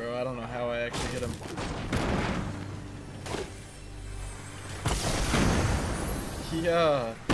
bro. I don't know how I actually hit him. Yeah.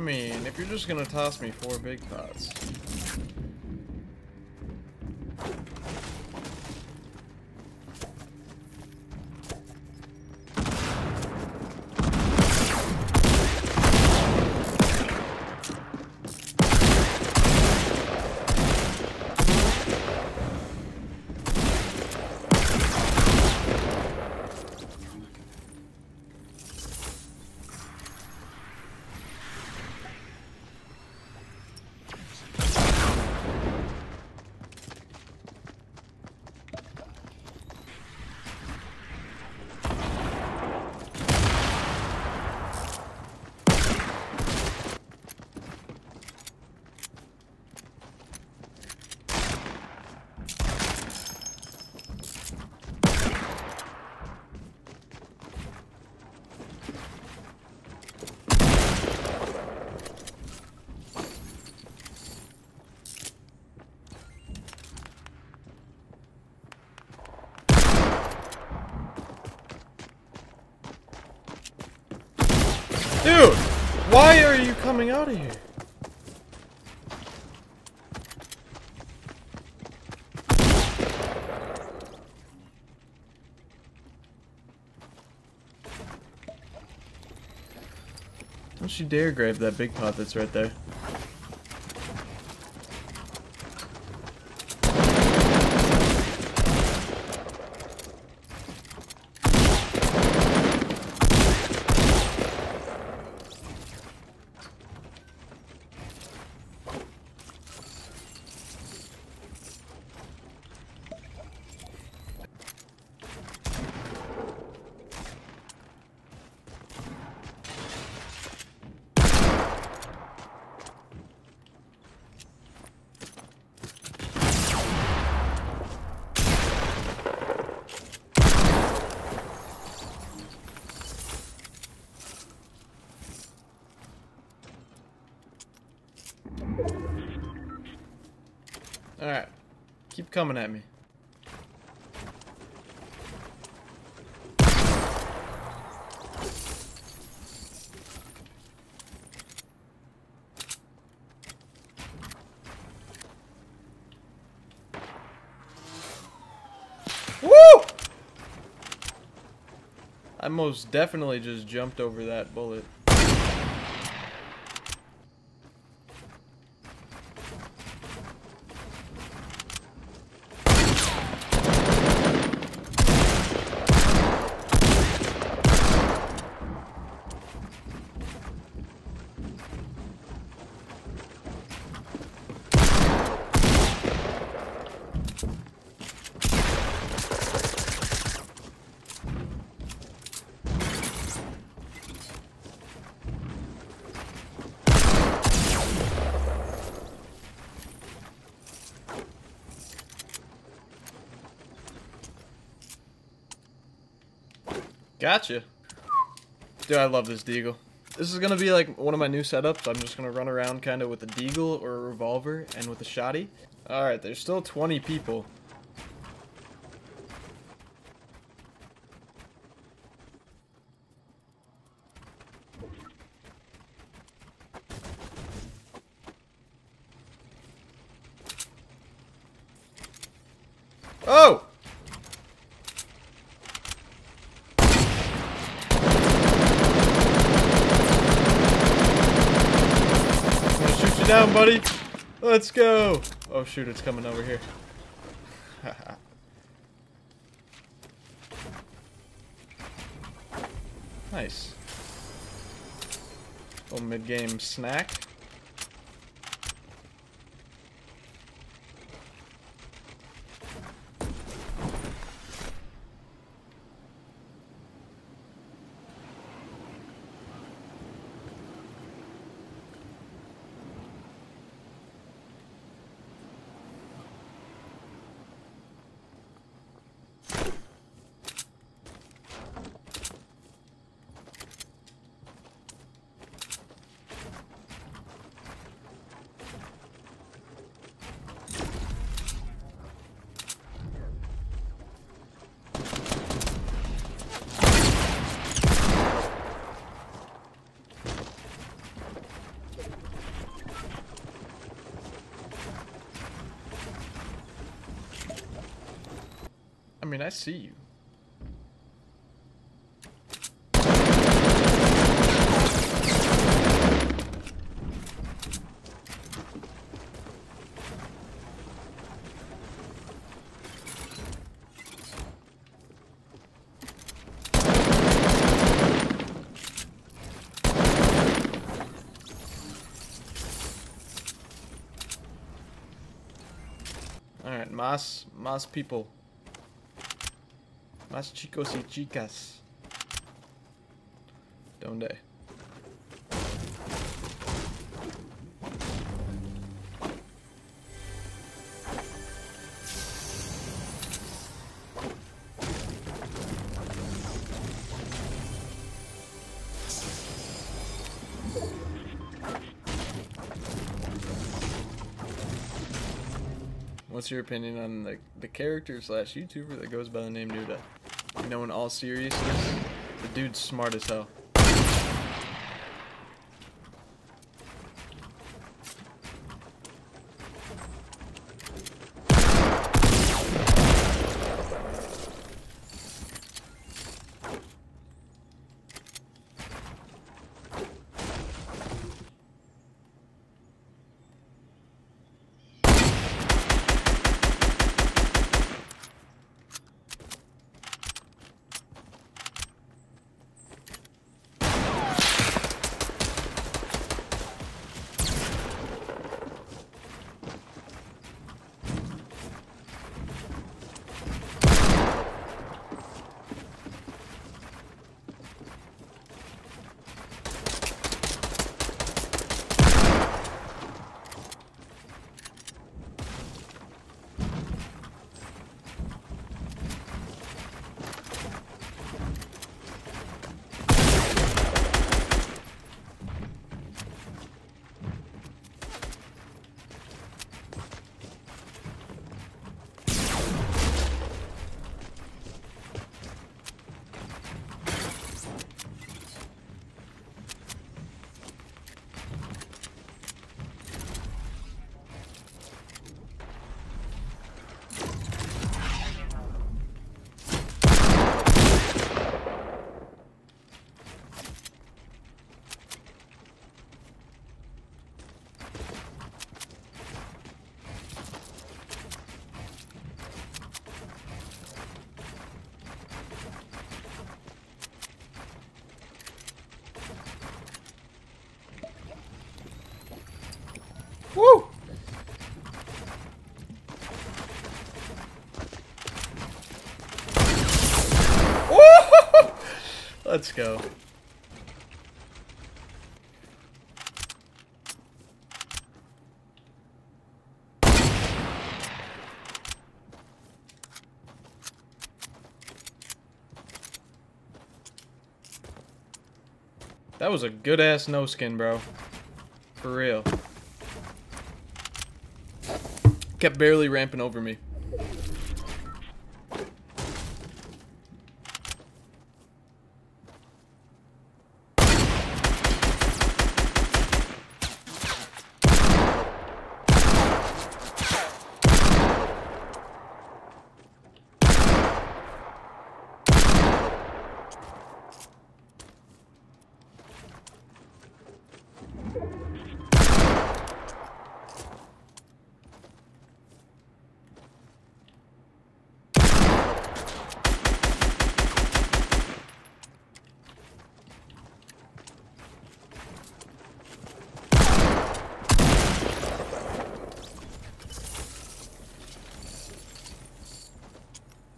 I mean, if you're just gonna toss me four big pots. Dude! Why are you coming out of here? Don't you dare grab that big pot that's right there. Alright. Keep coming at me. Woo! I most definitely just jumped over that bullet. Gotcha. Dude, I love this deagle. This is gonna be like one of my new setups. I'm just gonna run around kind of with a deagle or a revolver and with a shotty. Alright, there's still 20 people. Oh! I'm gonna shoot you down, buddy. Let's go. Oh shoot, it's coming over here. nice. Little mid-game snack. Mean, I see you. Alright, mass, más people. Más chicos y chicas. Donde? What's your opinion on the, the character slash YouTuber that goes by the name Nuda? You know, in all seriousness, the dude's smart as hell. Woo! Woo! Let's go. That was a good ass no skin, bro. For real. Kept barely ramping over me.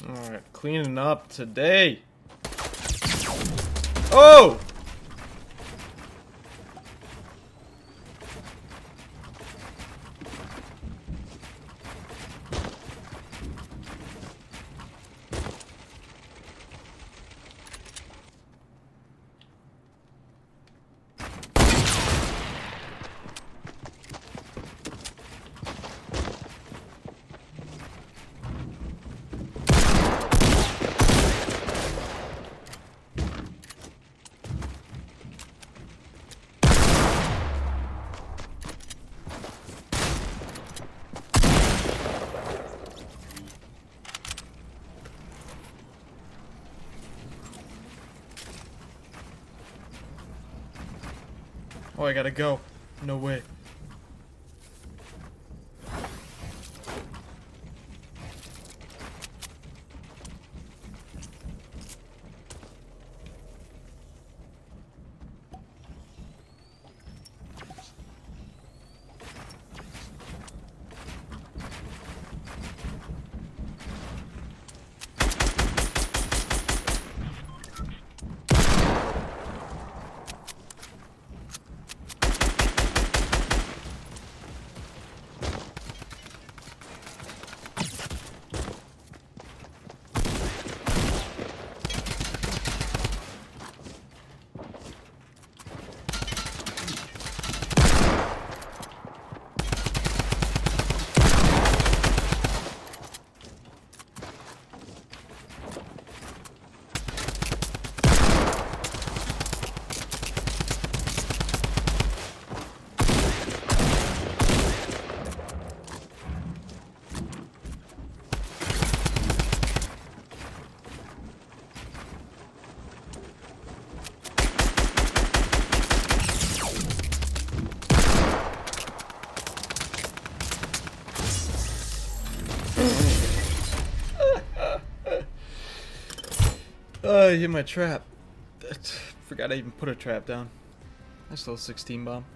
Alright, cleaning up today. Oh! Oh, I gotta go. No way. Oh, I hit my trap. Forgot I even put a trap down. I still 16 bomb.